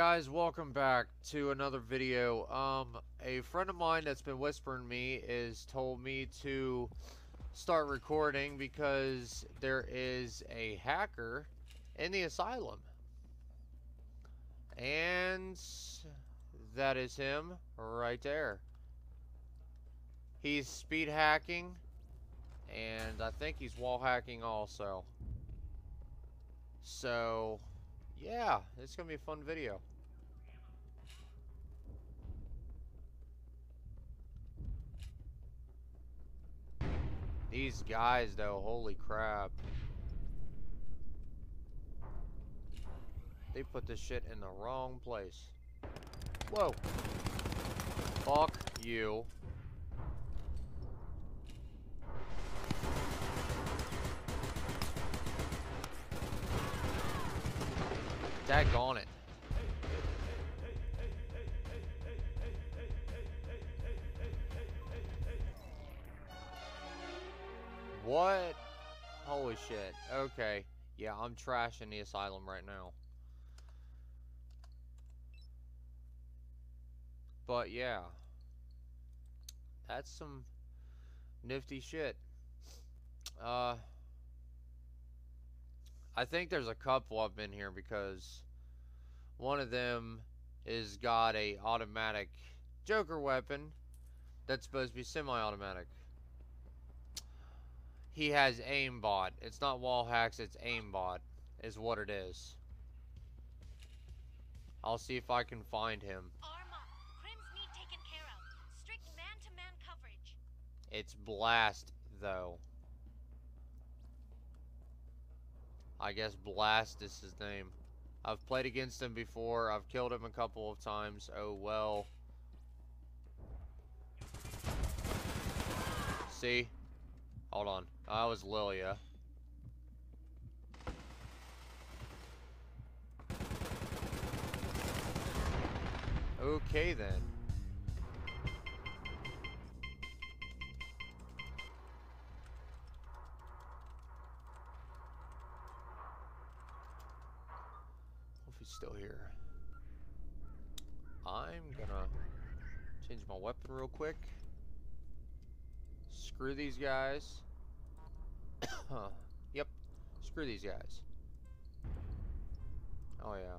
Guys, welcome back to another video. Um, a friend of mine that's been whispering me is told me to start recording because there is a hacker in the asylum. And that is him right there. He's speed hacking and I think he's wall hacking also. So, yeah, it's going to be a fun video. These guys, though, holy crap. They put this shit in the wrong place. Whoa. Fuck you. Daggone it. What? Holy shit. Okay. Yeah, I'm trashing the asylum right now. But yeah. That's some nifty shit. Uh I think there's a couple up in here because one of them is got a automatic Joker weapon that's supposed to be semi-automatic. He has aimbot. It's not wall hacks, it's aimbot is what it is. I'll see if I can find him. It's Blast, though. I guess Blast is his name. I've played against him before. I've killed him a couple of times. Oh well. See? Hold on. Oh, I was Lilia. Okay then. If he's still here. I'm gonna change my weapon real quick. Screw these guys. Yep, screw these guys. Oh yeah.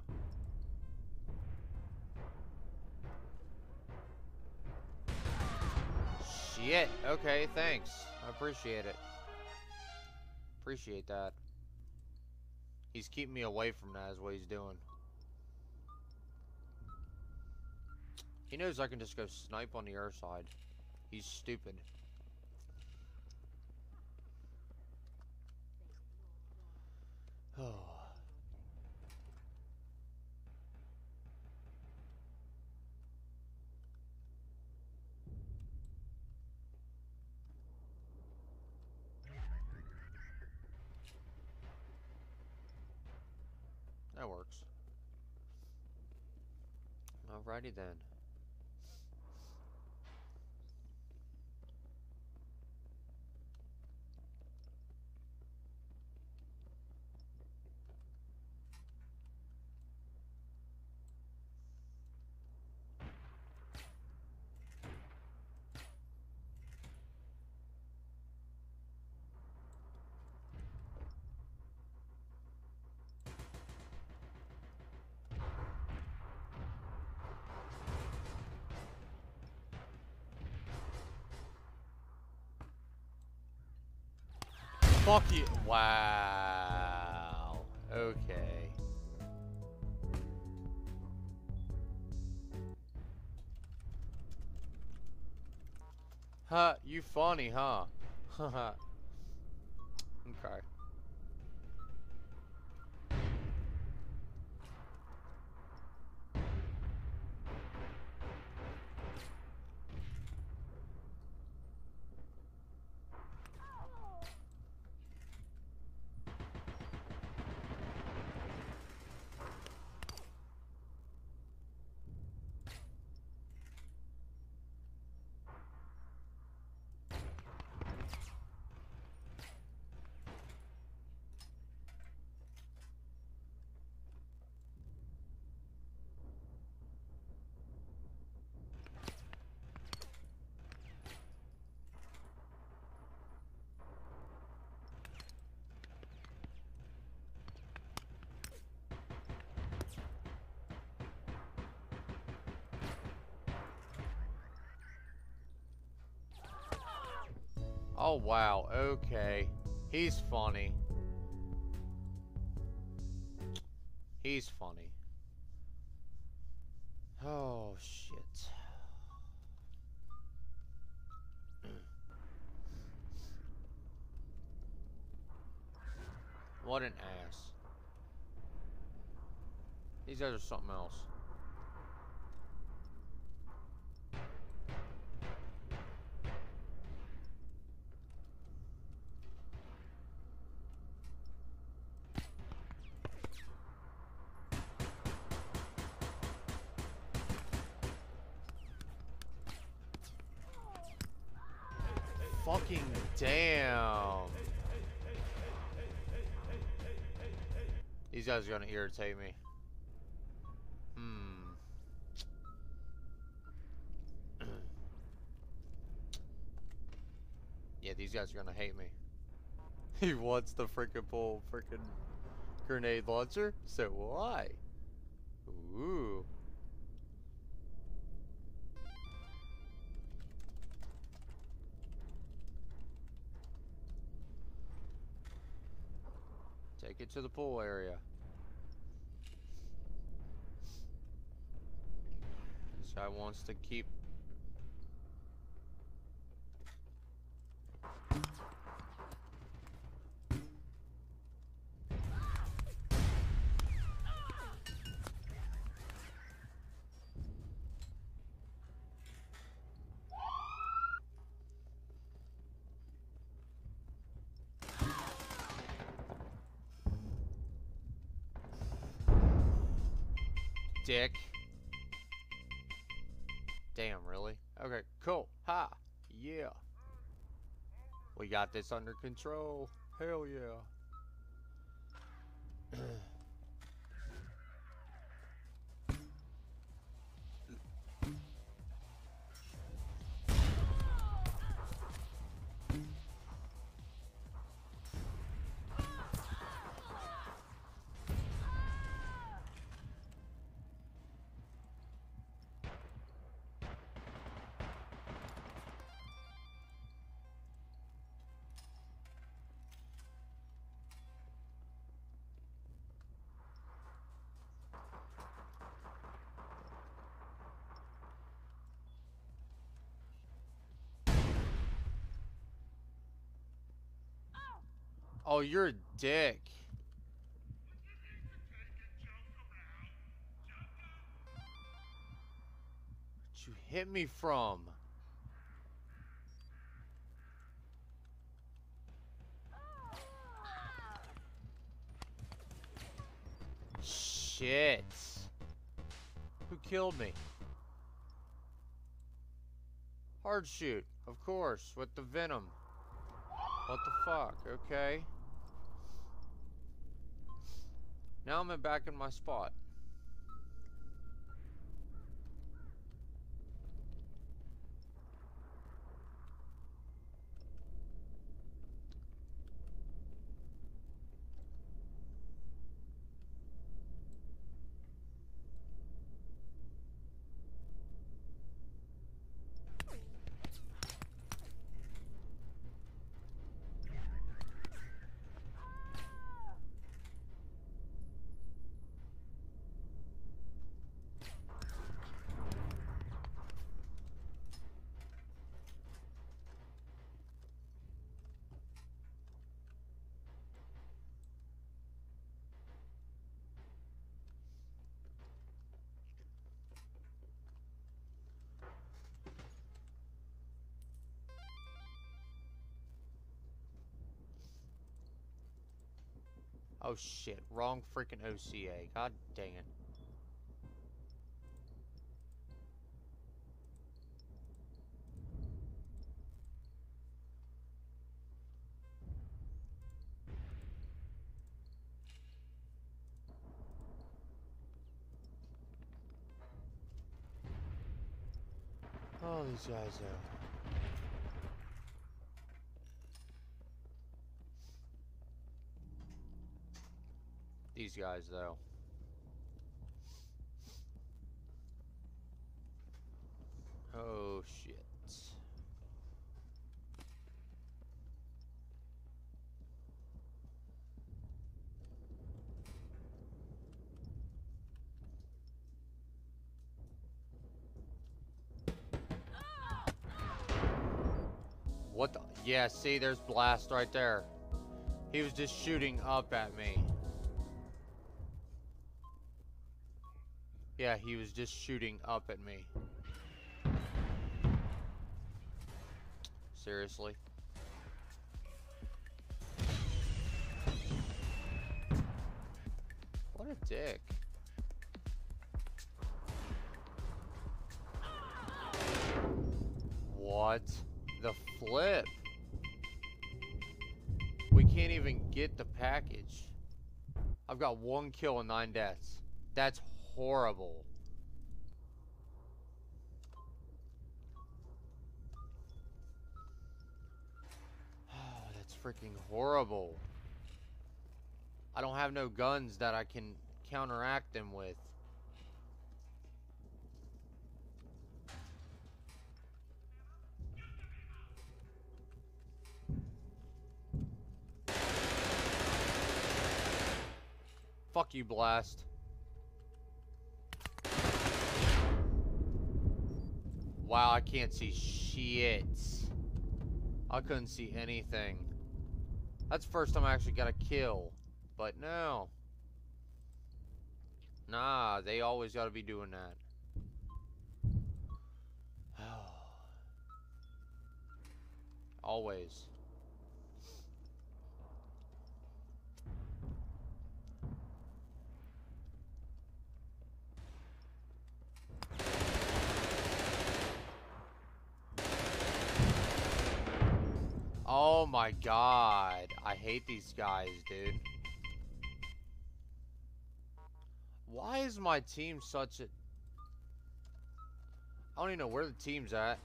Shit. Okay, thanks. I appreciate it. Appreciate that. He's keeping me away from that is what he's doing. He knows I can just go snipe on the air side. He's stupid. Oh. That works. Alrighty then. Fuck you. Wow. Okay. Huh, you funny, huh? Haha. okay. Oh, wow. Okay. He's funny. He's funny. Oh, shit. what an ass. These guys are something else. Fucking damn. These guys are gonna irritate me. Hmm. yeah, these guys are gonna hate me. He wants the freaking pull freaking grenade launcher? So why? Ooh. Take it to the pool area. This guy wants to keep... Dick. Damn, really? Okay, cool. Ha! Yeah. We got this under control. Hell yeah. Oh, you're a dick. Where'd you hit me from? Shit. Who killed me? Hard shoot, of course, with the venom. What the fuck? Okay. Now I'm back in my spot. Oh shit, wrong freaking OCA. God dang it. Oh, these these guys, though. Oh, shit. What the? Yeah, see, there's Blast right there. He was just shooting up at me. Yeah, he was just shooting up at me. Seriously? What a dick. What the flip? We can't even get the package. I've got one kill and nine deaths. That's horrible. Oh, that's freaking horrible. I don't have no guns that I can counteract them with. Fuck you, Blast. Wow, I can't see shit. I couldn't see anything. That's the first time I actually got a kill. But no. Nah, they always got to be doing that. always. Oh my god. I hate these guys, dude. Why is my team such a... I don't even know where the team's at.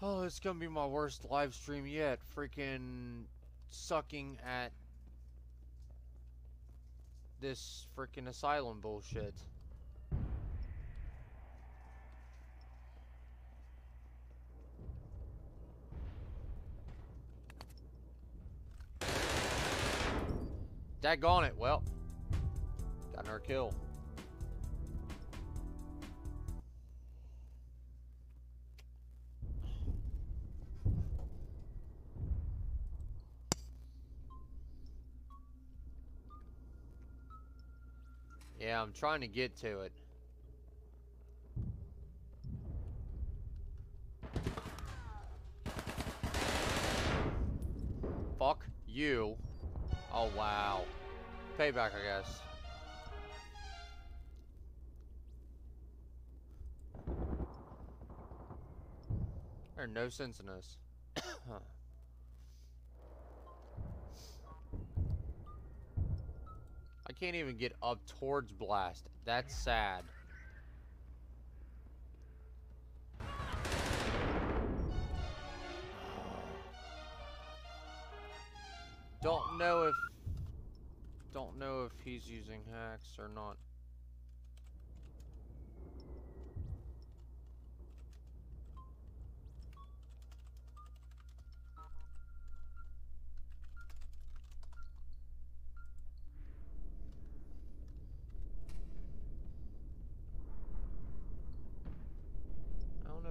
Oh, it's gonna be my worst live stream yet. Freaking sucking at this freaking asylum bullshit. Daggone it. Well, got another kill. Yeah, I'm trying to get to it. Fuck you. Oh, wow. Payback, I guess. There's no sense in this. can't even get up towards Blast. That's sad. Don't know if... Don't know if he's using hacks or not.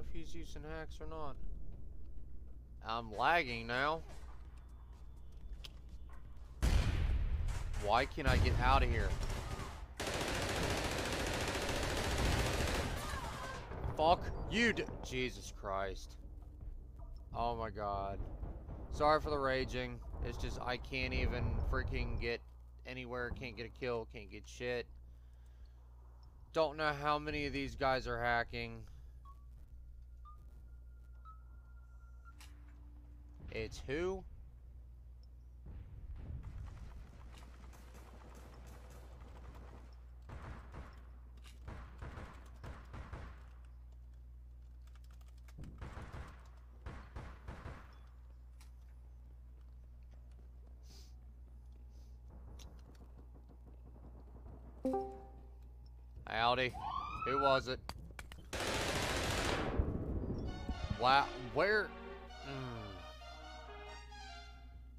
If he's using hacks or not. I'm lagging now. Why can't I get out of here? Fuck you, Jesus Christ. Oh my god. Sorry for the raging. It's just I can't even freaking get anywhere. Can't get a kill. Can't get shit. Don't know how many of these guys are hacking. It's who? Howdy. Who was it? Wow, where?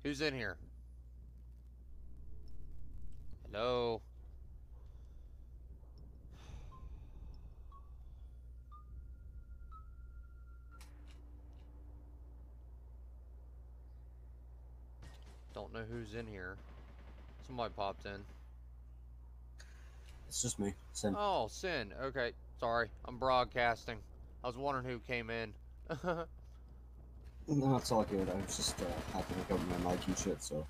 Who's in here? Hello? Don't know who's in here. Somebody popped in. It's just me. Sin. Oh, Sin. Okay, sorry. I'm broadcasting. I was wondering who came in. No, it's all good. I was just uh, happy to up my mic and shit, so.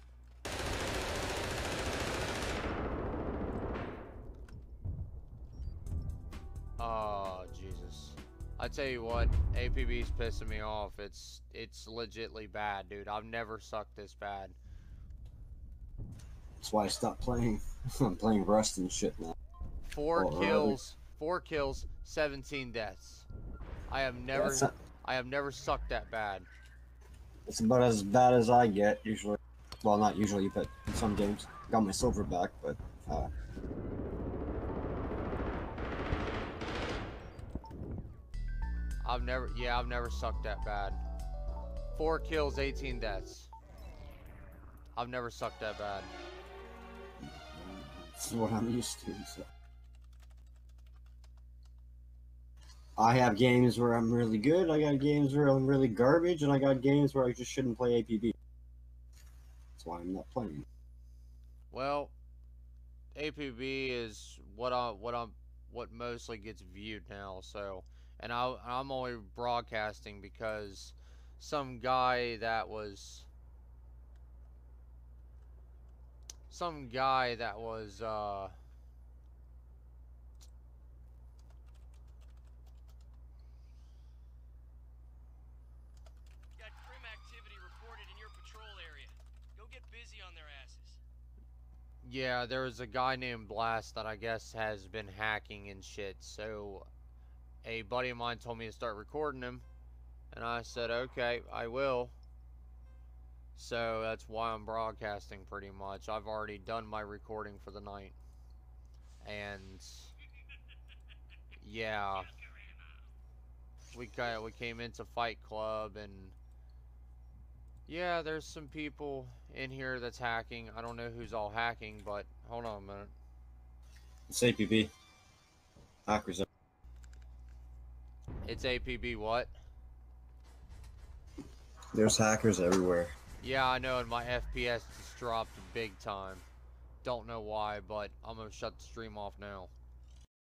Oh, Jesus. I tell you what, APB's pissing me off. It's it's legitly bad, dude. I've never sucked this bad. That's why I stopped playing. I'm playing Rust and shit now. Four Oh, really? kills, four kills, 17 deaths. I have never I have never sucked that bad. It's about as bad as I get, usually. Well, not usually, but in some games. Got my silver back, but. Uh, I've never yeah, I've never sucked that bad. Four kills, 18 deaths. I've never sucked that bad. it's what I'm used to, so. I have games where I'm really good, I got games where I'm really garbage, and I got games where I just shouldn't play APB. That's why I'm not playing. Well, APB is what I what I'm what mostly gets viewed now. So, and I I'm only broadcasting because some guy that was some guy that was uh Got grim activity reported in your patrol area. Go get busy on their asses. Yeah, there was a guy named Blast that I guess has been hacking and shit. So, a buddy of mine told me to start recording him, and I said, "Okay, I will." So that's why I'm broadcasting pretty much. I've already done my recording for the night. And yeah. We we came into Fight Club and yeah, there's some people in here that's hacking. I don't know who's all hacking, but hold on a minute. It's APB. Hackers. It's APB what? There's hackers everywhere. Yeah, I know, and my FPS just dropped big time. Don't know why, but I'm gonna shut the stream off now.